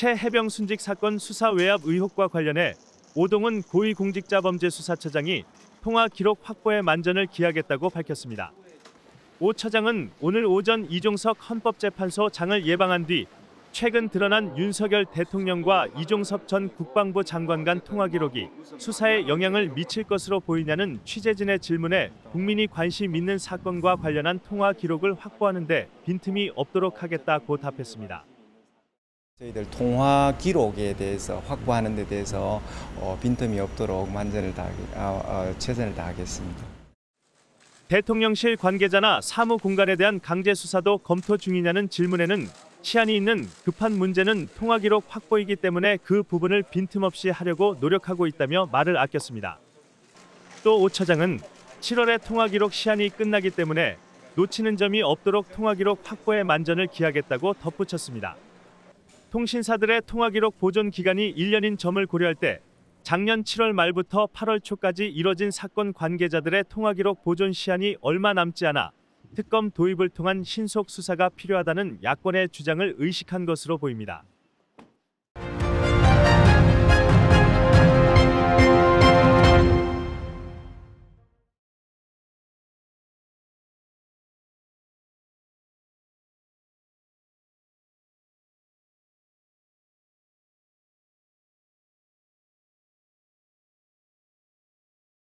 최 해병 순직 사건 수사 외압 의혹과 관련해 오동은 고위공직자범죄수사처장이 통화 기록 확보에 만전을 기하겠다고 밝혔습니다. 오 처장은 오늘 오전 이종석 헌법재판소 장을 예방한 뒤 최근 드러난 윤석열 대통령과 이종섭 전 국방부 장관 간 통화 기록이 수사에 영향을 미칠 것으로 보이냐는 취재진의 질문에 국민이 관심 있는 사건과 관련한 통화 기록을 확보하는 데 빈틈이 없도록 하겠다고 답했습니다. 저희들 통화 기록에 대해서 확보하는 데 대해서 어, 빈틈이 없도록 만전을 다하겠, 아, 어, 최선을 다하겠습니다. 대통령실 관계자나 사무 공간에 대한 강제 수사도 검토 중이냐는 질문에는 시한이 있는 급한 문제는 통화 기록 확보이기 때문에 그 부분을 빈틈없이 하려고 노력하고 있다며 말을 아꼈습니다. 또오 처장은 7월에 통화 기록 시한이 끝나기 때문에 놓치는 점이 없도록 통화 기록 확보에 만전을 기하겠다고 덧붙였습니다. 통신사들의 통화 기록 보존 기간이 1년인 점을 고려할 때 작년 7월 말부터 8월 초까지 이뤄진 사건 관계자들의 통화 기록 보존 시한이 얼마 남지 않아 특검 도입을 통한 신속 수사가 필요하다는 야권의 주장을 의식한 것으로 보입니다.